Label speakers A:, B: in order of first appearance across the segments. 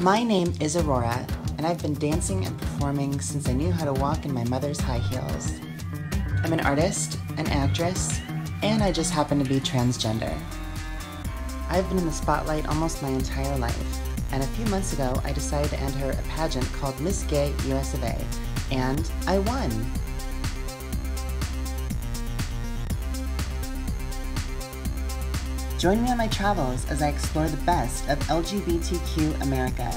A: My name is Aurora, and I've been dancing and performing since I knew how to walk in my mother's high heels. I'm an artist, an actress, and I just happen to be transgender. I've been in the spotlight almost my entire life, and a few months ago I decided to enter a pageant called Miss Gay US of A, and I won. Join me on my travels as I explore the best of LGBTQ America.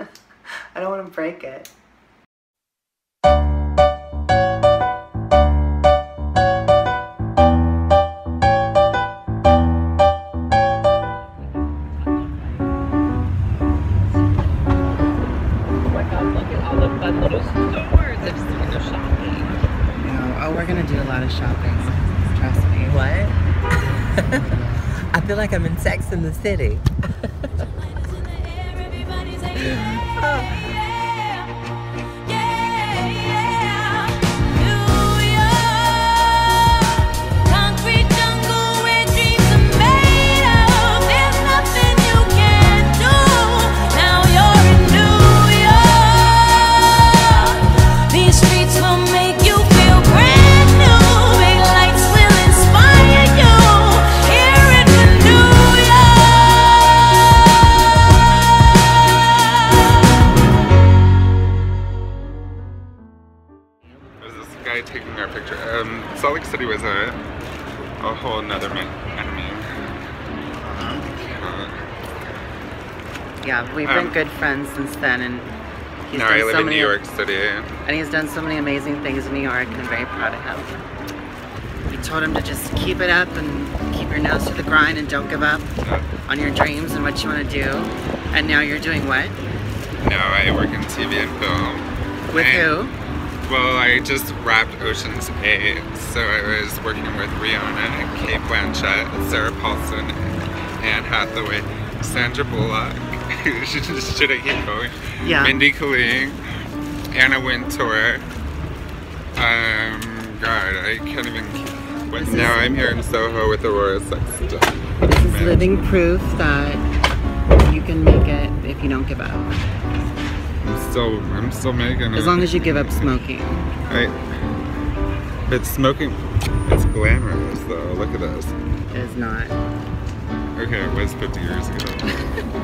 A: I don't want to break it.
B: The City.
A: Yeah, we've
C: Um,
A: been good friends since then, and he's
C: now
A: done
C: I live
A: so
C: in New
A: many,
C: York City.
A: and he's done so many amazing things in New York, and I'm very proud of him. We told him to just keep it up and keep your nose to the grind and don't give up on your dreams and what you want to do. And now you're doing what?
C: now I work in TV and film.
A: With
C: And-
A: who?
C: Well, I just wrapped Ocean's 8, so I was working with Rihanna, and Cate Blanchett, Sarah Paulson, Anne Hathaway, Sandra Bullock. Should I keep going?
A: Yeah.
C: Mindy Kaling, Anna Wintour. Um, God, I can't even. But now I'm here in Soho with Aurora Sexton.
A: This is
C: Man.
A: living proof that you can make it if you don't give up.
C: I'm still, I'm still making it.
A: As long as you give up smoking.
C: I, but smoking, it's glamorous though. Look at this.
A: It is not.
C: Okay, it was 50 years ago.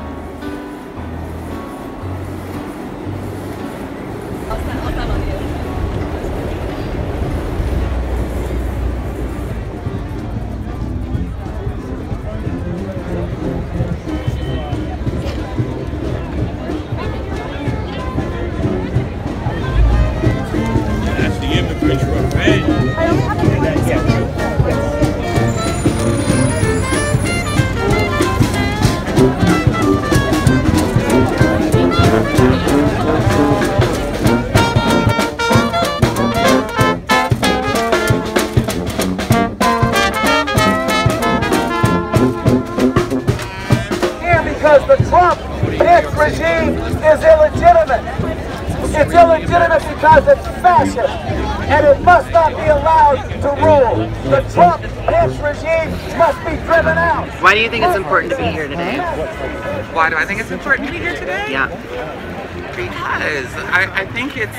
D: because it's fascist, and it must not be allowed to rule. The Trump Pence regime must be driven out.
A: Why do you think it's important to be here today?
B: Why do I think it's important to be here today?
A: Yeah.
B: Because I, I think it's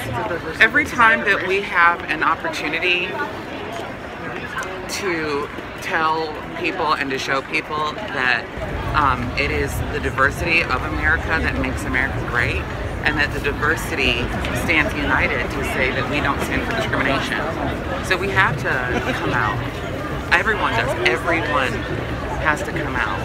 B: every time that we have an opportunity to tell people and to show people that um, it is the diversity of America that makes America great and that the diversity stands united to say that we don't stand for discrimination. So we have to come out. Everyone does. Everyone has to come out.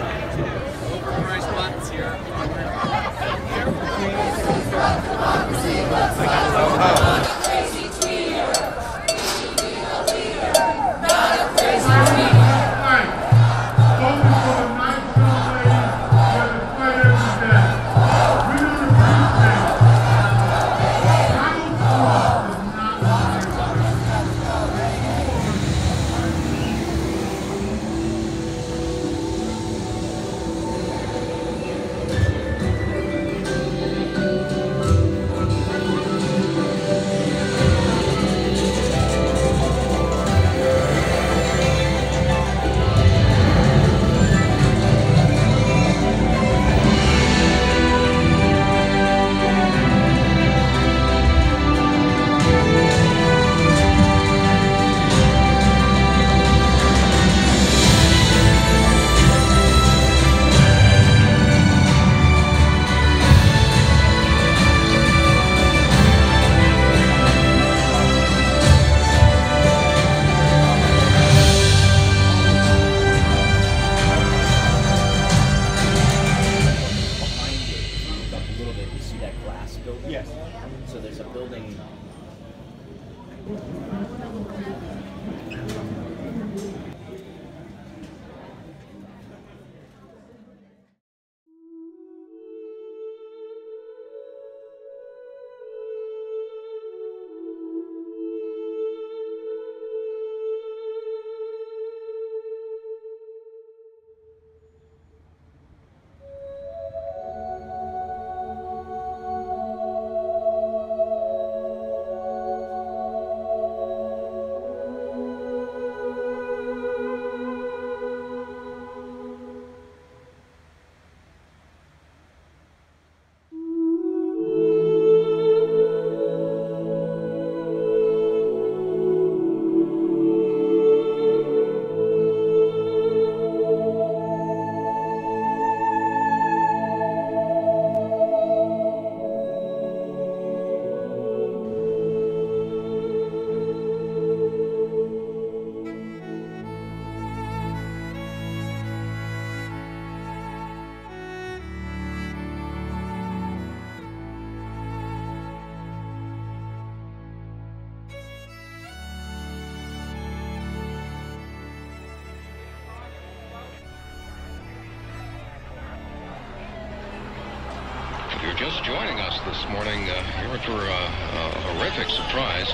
E: If you're just joining us this morning, uh, you're in for a, a horrific surprise.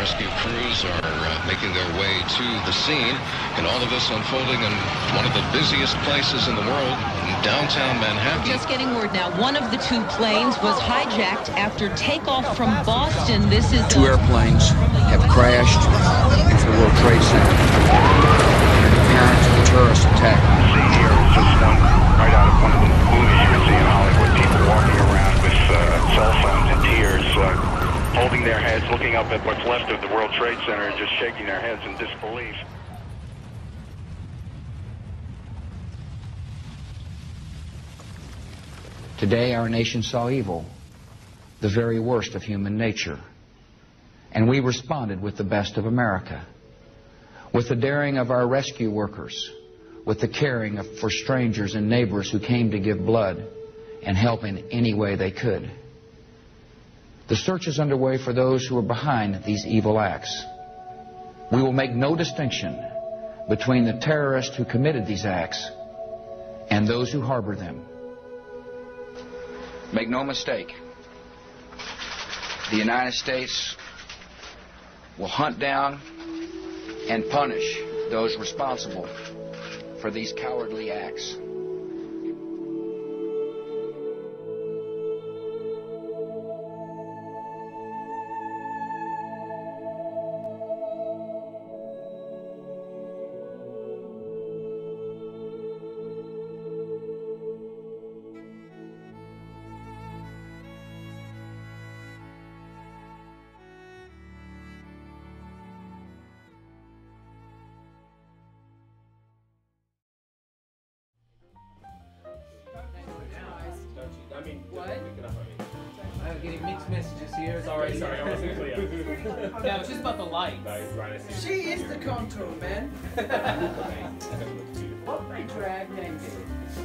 E: Rescue crews are uh, making their way to the scene, and all of this unfolding in one of the busiest places in the world, in downtown Manhattan.
F: Just getting word now. One of the two planes was hijacked after takeoff from Boston. This is
G: Two airplanes have crashed into the World Trade Center. An apparent terrorist attack.
H: At what's left of the World Trade Center and just shaking their heads in disbelief.
G: Today, our nation saw evil, the very worst of human nature. And we responded with the best of America, with the daring of our rescue workers, with the caring of, for strangers and neighbors who came to give blood and help in any way they could. The search is underway for those who are behind these evil acts. We will make no distinction between the terrorists who committed these acts and those who harbor them. Make no mistake, the United States will hunt down and punish those responsible for these cowardly acts.
I: I'm
J: getting mixed messages here.
I: Sorry, sorry, I wasn't clear.
J: no, it's just about the lights.
I: No, right,
K: She is the contour man. what my drag name is?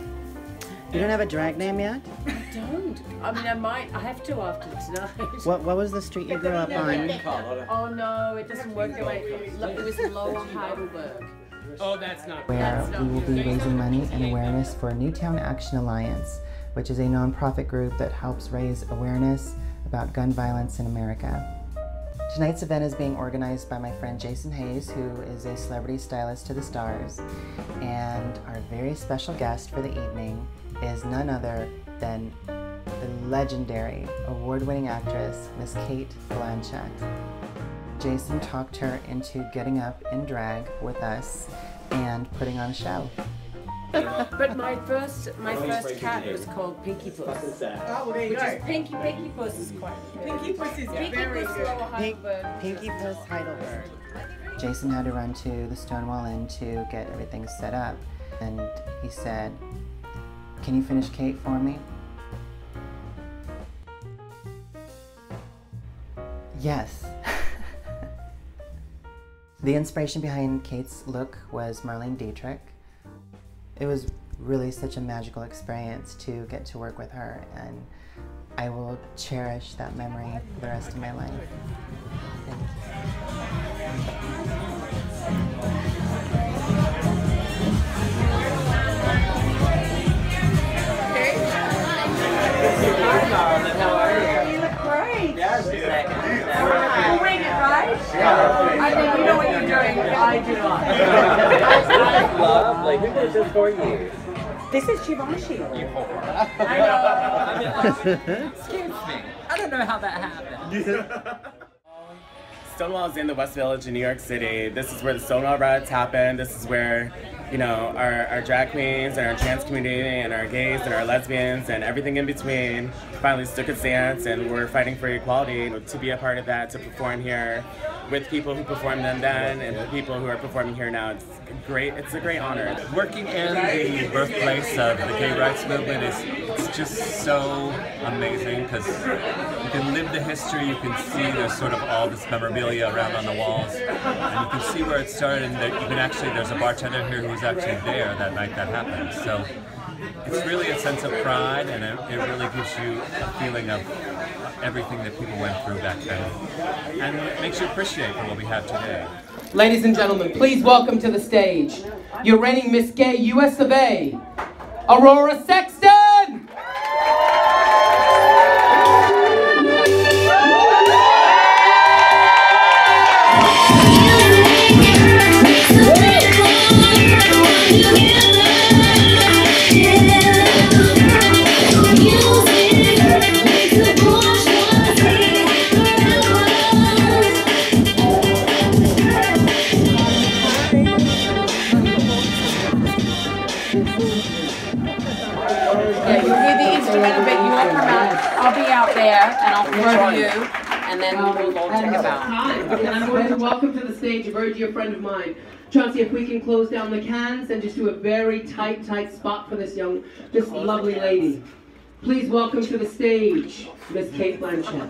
A: You don't have a drag name yet?
K: I don't. I mean, I might. I have to after tonight.
A: What What was the street you grew up on?
K: Oh no, it doesn't work that way. Look, it was Lower Heidelberg.
J: Oh, that's not.
A: Where we will be raising money and awareness for a Newtown Action Alliance, which is a nonprofit group that helps raise awareness about gun violence in America. Tonight's event is being organized by my friend Jason Hayes, who is a celebrity stylist to the stars. And our very special guest for the evening is none other than the legendary award winning actress, Miss Cate Blanchett. Jason talked her into getting up in drag with us and putting on a show.
K: but my first, my first cat was called Pinky Puss.
D: Oh, well, there you
K: Which
D: go.
K: is Pinky Pinky Puss is quite.
D: Pinky Puss is
K: Pinky
D: very
K: Puss
D: good.
A: Pink,
K: Heidelberg.
A: Pinky Puss Heidelberg. Jason had to run to the Stonewall Inn to get everything set up, and he said, Can you finish Cate for me? Yes. the inspiration behind Cate's look was Marlene Dietrich. It was really such a magical experience to get to work with her, and I will cherish that memory for the rest of my life.
L: Givenchy.
M: You whore.
L: I know.
M: Excuse me. I don't know how that happened.
N: Stonewall is in the West Village in New York City. This is where the Stonewall riots happen. This is where, you know, our, our drag queens and our trans community and our gays and our lesbians and everything in between finally stood a stance and we're fighting for equality. To be a part of that, to perform here with people who performed then then and the people who are performing here now, it's great. It's a great honor.
O: Working in the birthplace of the gay rights movement is it's just so amazing because can live the history, you can see there's sort of all this memorabilia around on the walls, and you can see where it started. And there, you can actually, there's a bartender here who was actually there that night that happened. So it's really a sense of pride, and it, it really gives you a feeling of everything that people went through back then, and it makes you appreciate what we have today.
J: Ladies and gentlemen, please welcome to the stage your reigning Miss Gay US of A, Aurora Sexton! Welcome to the a very dear friend of mine. Chauncey, if we can close down the cans and just do a very tight, tight spot for this young, this lovely lady. Please welcome to the stage, Miss Cate Blanchett.